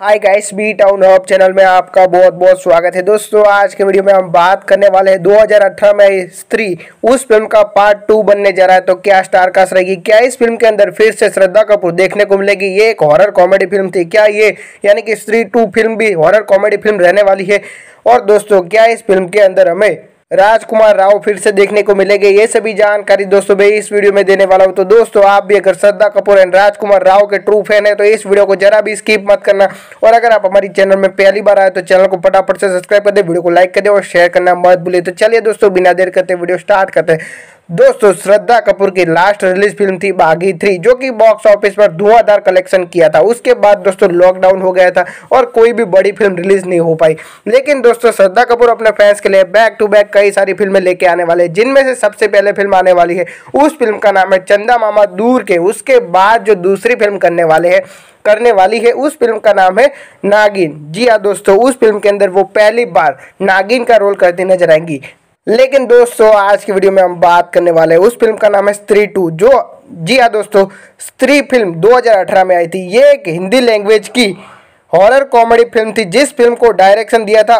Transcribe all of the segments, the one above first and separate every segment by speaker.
Speaker 1: Hi guys B town hub channel में आपका बहुत बहुत स्वागत है। दोस्तों, आज के वीडियो में हम बात करने वाले हैं 2018 में स्त्री, उस फ़िल्म का पार्ट टू बनने जा रहा है। तो क्या स्टार कास्ट रहेगी? क्या इस फ़िल्म के अंदर फिर से श्रद्धा कपूर देखने को मिलेगी? ये एक हॉरर कॉमेडी फ़िल्म थी। क्या ये, यानी कि स्त्री टू फ़िल्म भी हॉरर कॉमेडी फ़िल्म रहने वाली है? और दोस्तों, क्या इस फ़िल्म के अंदर हमें राजकुमार राव फिर से देखने को मिलेंगे। ये सभी जानकारी दोस्तों मैं इस वीडियो में देने वाला हूँ। तो दोस्तों, आप भी अगर श्रद्धा कपूर एंड राजकुमार राव के ट्रू फ़ैन है तो इस वीडियो को जरा भी स्किप मत करना। और अगर आप हमारी चैनल में पहली बार आए तो चैनल को फटाफट से सब्सक्राइब कर दे, वीडियो को लाइक कर दे और शेयर करना मत भूलिए। तो चलिए दोस्तों, बिना देर करते वीडियो स्टार्ट करते हैं। दोस्तों, श्रद्धा कपूर की लास्ट रिलीज़ फ़िल्म थी बागी थ्री जो कि बॉक्स ऑफ़िस पर धुआंधार कलेक्शन किया था। उसके बाद दोस्तों लॉकडाउन हो गया था और कोई भी बड़ी फ़िल्म रिलीज़ नहीं हो पाई। लेकिन दोस्तों, श्रद्धा कपूर अपने फैंस के लिए बैक टू बैक कई सारी फ़िल्में लेके आने वाले हैं, जिनमें से सबसे पहले फ़िल्म आने वाली है। उस फ़िल्म का नाम है चंदा मामा दूर के। उसके बाद जो दूसरी फ़िल्म करने वाले हैं, करने वाली है, उस फ़िल्म का नाम है नागिन। जी हाँ दोस्तों, उस फ़िल्म के अंदर वो पहली बार नागिन का रोल करती नज़र आएँगी। लेकिन दोस्तों, आज की वीडियो में हम बात करने वाले हैं उस फ़िल्म का नाम है स्त्री टू, जो, जी हाँ दोस्तों, स्त्री फ़िल्म 2018 में आई थी। ये एक हिंदी लैंग्वेज की हॉरर कॉमेडी फ़िल्म थी, जिस फ़िल्म को डायरेक्शन दिया था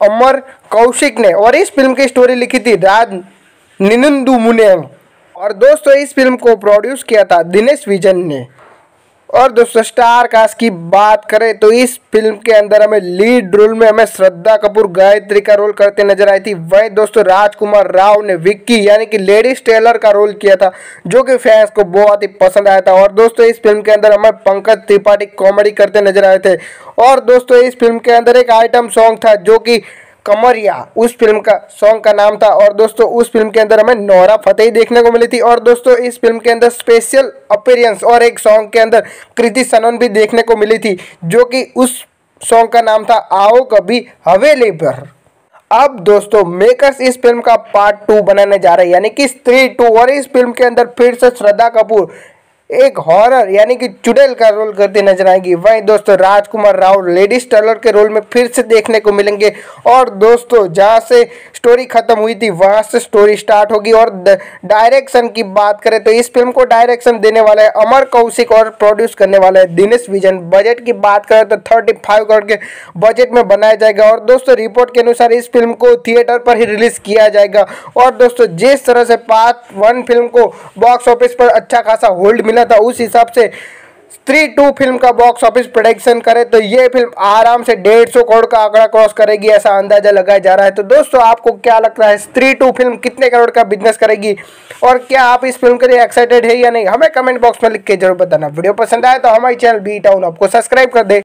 Speaker 1: अमर कौशिक ने, और इस फ़िल्म की स्टोरी लिखी थी राज निनंदू मुने और दोस्तों, इस फ़िल्म को प्रोड्यूस किया था दिनेश विजन ने। और दोस्तों स्टार कास्ट की बात करें तो इस फ़िल्म के अंदर हमें लीड रोल में हमें श्रद्धा कपूर, गायत्री का रोल करते नज़र आई थी। वही दोस्तों, राजकुमार राव ने विक्की, यानी कि लेडीज़ टेलर का रोल किया था, जो कि फैंस को बहुत ही पसंद आया था। और दोस्तों, इस फ़िल्म के अंदर हमें पंकज त्रिपाठी कॉमेडी करते नज़र आए थे। और दोस्तों, इस फ़िल्म के अंदर एक आइटम सॉन्ग था, जो कि कमरिया, उस फ़िल्म का सॉन्ग का नाम था और दोस्तों, उस फ़िल्म के अंदर हमें नोरा फतेही देखने को मिली थी और दोस्तों, इस फ़िल्म के अंदर स्पेशल अपीयरेंस और एक सॉन्ग के अंदर कृति सनन भी देखने को मिली थी, जो कि उस सॉन्ग का नाम था आओ कभी हवेली पर। अब दोस्तों मेकर्स इस फ़िल्म का पार्ट टू बनाने जा रहे हैं, यानी कि स्त्री टू और इस फ़िल्म के अंदर फिर से श्रद्धा कपूर एक हॉरर यानी कि चुड़ैल का रोल करते नज़र आएँगी। वहीं दोस्तों, राजकुमार राव लेडीज़ टेलर के रोल में फिर से देखने को मिलेंगे। और दोस्तों, जहाँ से स्टोरी खत्म हुई थी, वहाँ से स्टोरी स्टार्ट होगी। और डायरेक्शन की बात करें तो इस फ़िल्म को डायरेक्शन देने वाले हैं अमर कौशिक और प्रोड्यूस करने वाले हैं दिनेश विजन। बजट की बात करें तो थर्टी फाइव करोड़ के बजट में बनाया जाएगा। और दोस्तों रिपोर्ट के अनुसार इस फ़िल्म को थिएटर पर ही रिलीज़ किया जाएगा। और दोस्तों, जिस तरह से पार्ट वन फ़िल्म को बॉक्स ऑफ़िस पर अच्छा खासा होल्ड मिला था, उस हिसाब से स्त्री टू फ़िल्म का बॉक्स ऑफ़िस प्रोडक्शन करे तो ये फ़िल्म आराम से डेढ़ सौ करोड़ का आंकड़ा क्रॉस करेगी, ऐसा अंदाज़ा लगाया जा रहा है। तो दोस्तों, आपको क्या लगता है स्त्री टू फ़िल्म कितने करोड़ का बिज़नेस करेगी? और क्या आप इस फ़िल्म के लिए एक्साइटेड है या नहीं? हमें कमेंट बॉक्स में लिख के ज़रूर बताना। वीडियो पसंद आए तो हमारे चैनल बी टाउन आपको सब्सक्राइब कर दे।